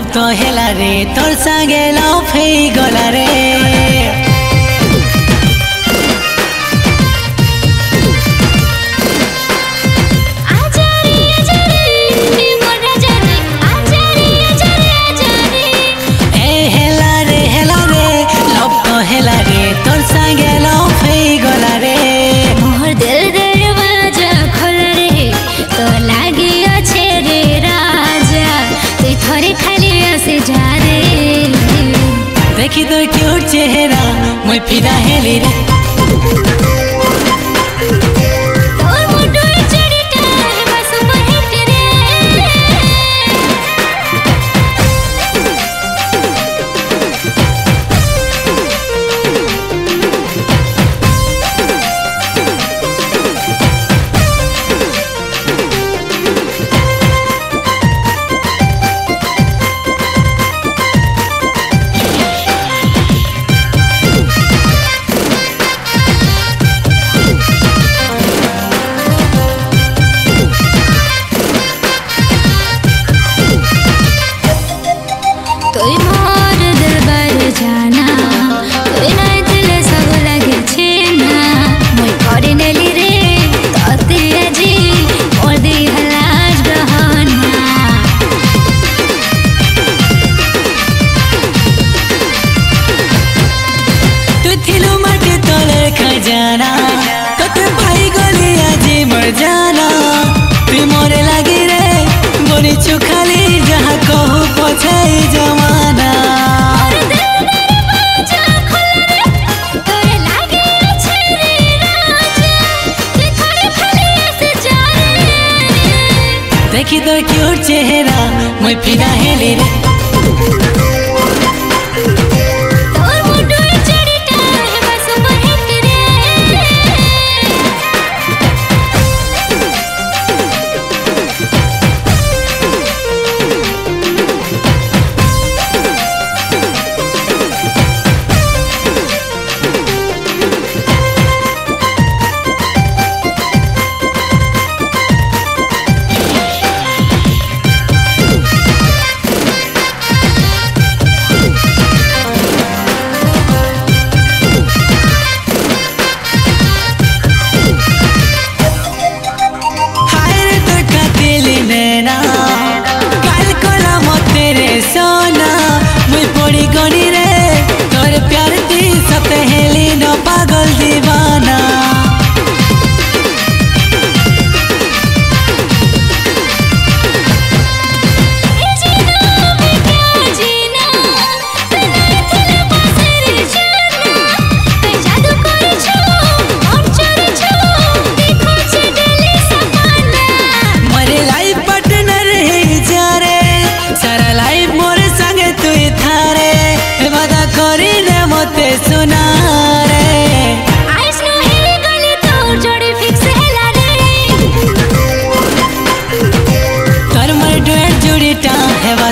अब तो हेला रे तोर संगे लौ फेई गोला रे vida en जाना। कते भाई गली आजी मर जाना। तू मोरे रे बनी चुखाली जहाँ कहू पछाई जमाना। देखी तो क्यूट चेहरा मैं फिरा हेली रे।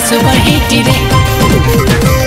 सुपर हिट रे